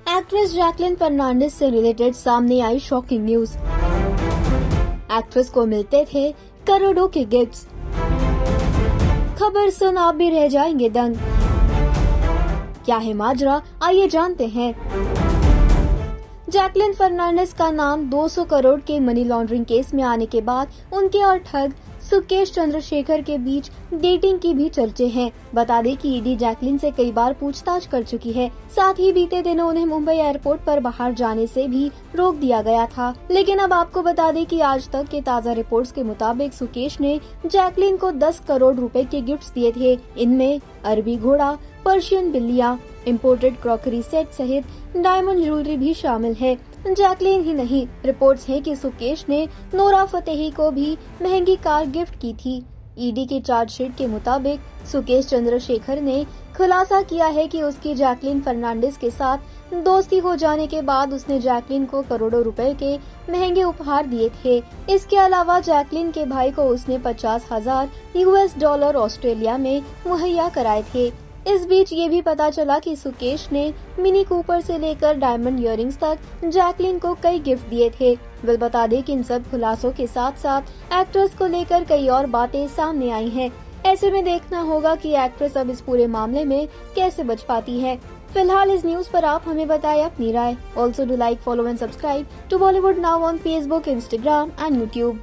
Actress Jacqueline Fernandes से related सामने आई shocking news actress को मिलते थे करोड़ों के गिफ्ट खबर सुन आप भी रह जाएँगे दंग. क्या है माजरा? आइए जानते हैं. जैकलिन फर्नांडिस का नाम 200 करोड़ के मनी लॉन्ड्रिंग केस में आने के बाद उनके और ठग सुकेश चंद्रशेखर के बीच डेटिंग की भी चर्चे हैं। बता दें कि ईडी जैकलिन से कई बार पूछताछ कर चुकी है। साथ ही बीते दिनों उन्हें मुंबई एयरपोर्ट पर बाहर जाने से भी रोक दिया गया था। लेकिन अब आपको बता दें कि आज तक के ताज़ा रिपोर्ट्स के मुताबिक सुकेश ने जैकलिन को 10 करोड़ रुपए के गिफ्ट्स दिए थे। इनमें अरबी घोड़ा, पर्शियन बिल्लियाँ इम्पोर्टेड क्रॉकरी सेट सहित डायमंड ज्वेलरी भी शामिल है। जैकलीन ही नहीं। रिपोर्ट्स हैं कि सुकेश ने नोरा फतेही को भी महँगी कार गिफ्ट की थी। ईडी की चार्जशीट के मुताबिक सुकेश चंद्रशेखर ने खुलासा किया है कि उसकी जैकलिन फर्नांडिस के साथ दोस्ती हो जाने के बाद उसने जैकलिन को करोड़ों रुपए के महँगे उपहार दिए थे। इसके अलावा जैकलिन के भाई को उसने पचास हज़ार यूएस डॉलर ऑस्ट्रेलिया में मुहैया कराए थे। इस बीच ये भी पता चला कि सुकेश ने मिनी कूपर से लेकर डायमंड इयर तक जैकलिन को कई गिफ्ट दिए थे। बिल बता दें कि इन सब खुलासों के साथ साथ एक्ट्रेस को लेकर कई और बातें सामने आई हैं। ऐसे में देखना होगा कि एक्ट्रेस अब इस पूरे मामले में कैसे बच पाती है। फ़िलहाल इस न्यूज़ पर आप हमें बताएँ अपनी राय। Also do like follow and subscribe to Bollywood now on Facebook Instagram and YouTube